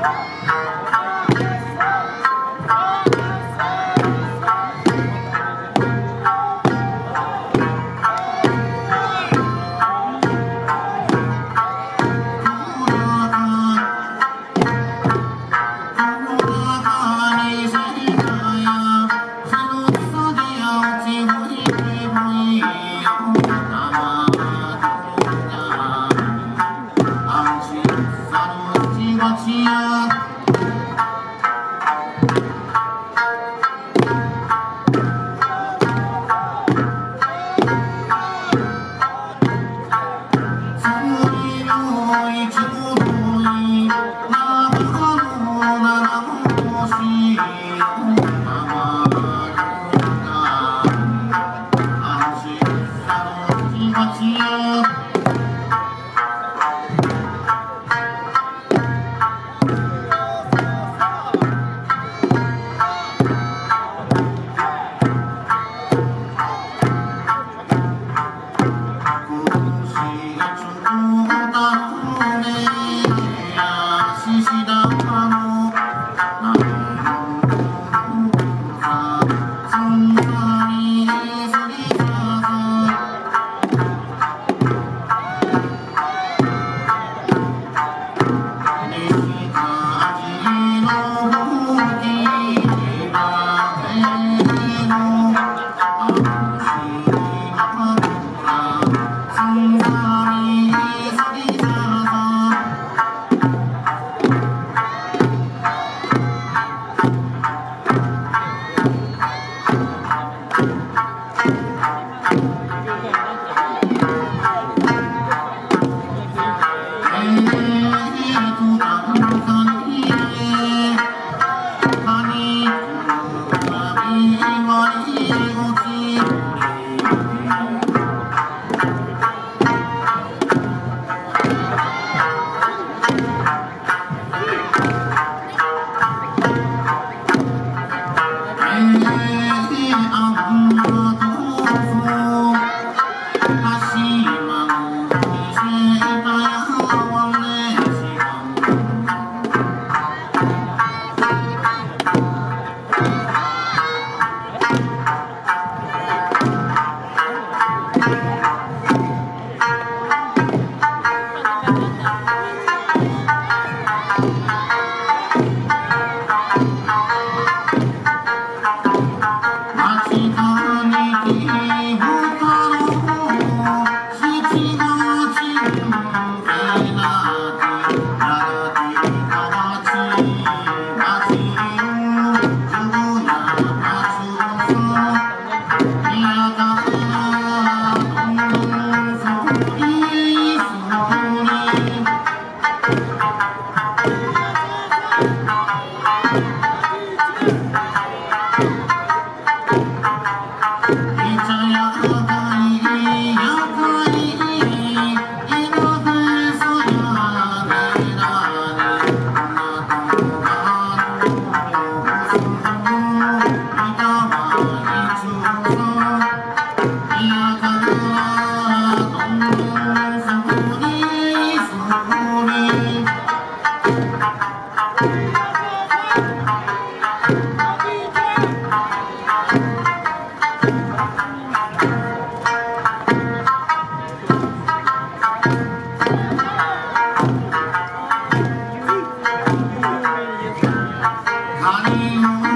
Oh. Honey.